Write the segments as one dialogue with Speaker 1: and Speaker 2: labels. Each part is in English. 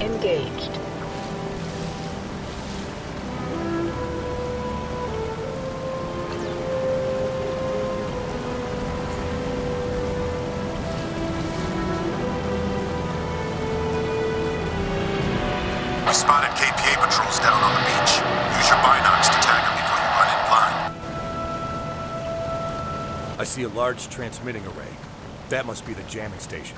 Speaker 1: engaged.
Speaker 2: We spotted KPA patrols down on the beach. Use your binocs to tag them before you run in blind.
Speaker 3: I see a large transmitting array. That must be the jamming station.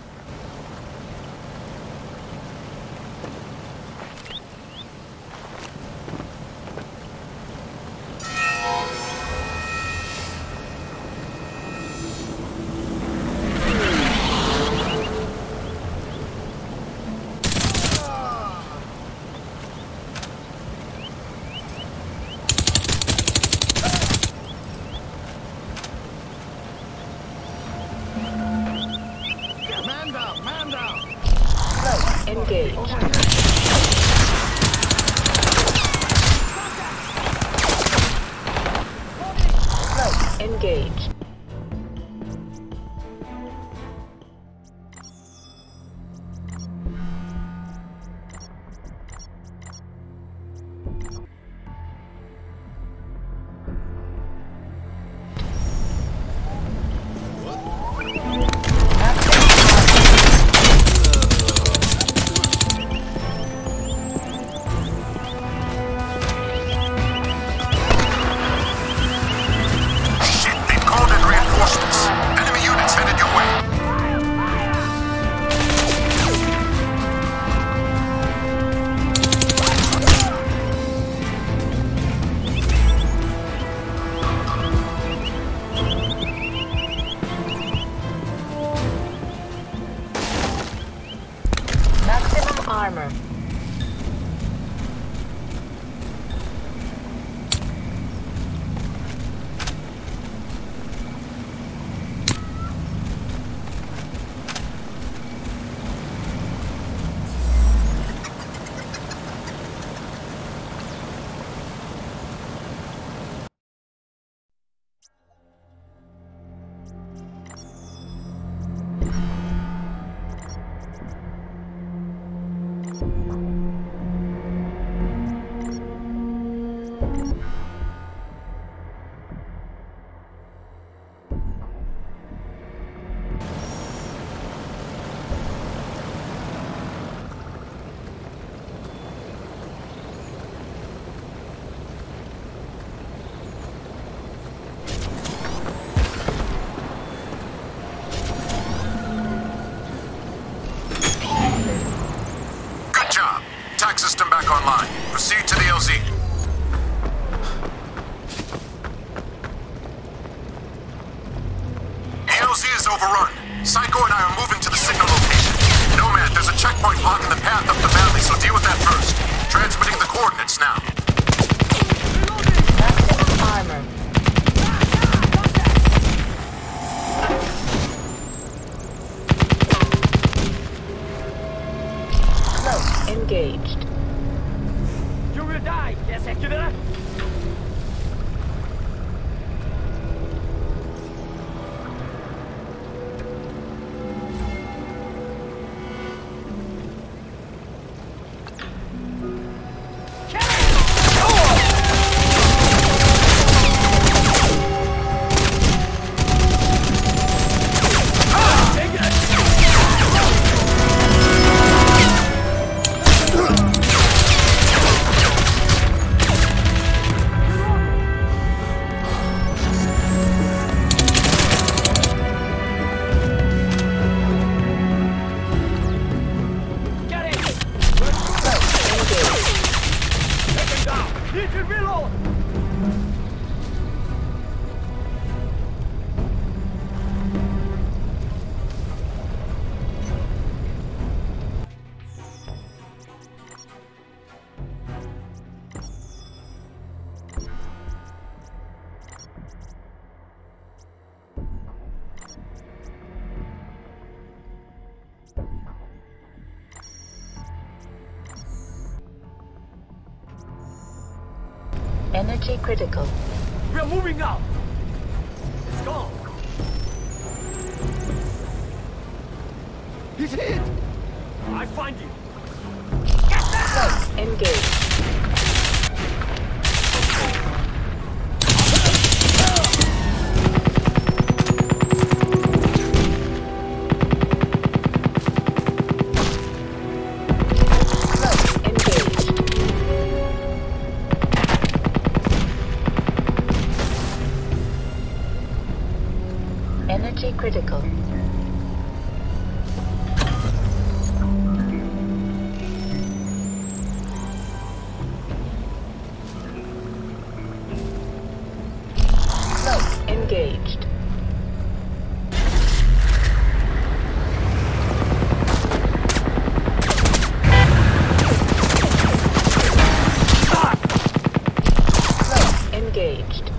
Speaker 1: Engaged. Maximum armor.
Speaker 2: Good Tac system back online. Proceed to the LZ. The LZ is overrun. Psycho and I are moving to the signal location. Nomad, there's a checkpoint blocking the path up the valley, so deal with that first. Transmitting the coordinates now.
Speaker 1: Engaged.
Speaker 4: Nei, jeg ser ikke dere!
Speaker 1: Energy critical.
Speaker 4: We're moving out! It's gone! He's hit! I find you!
Speaker 1: engaged. Safety critical. engaged.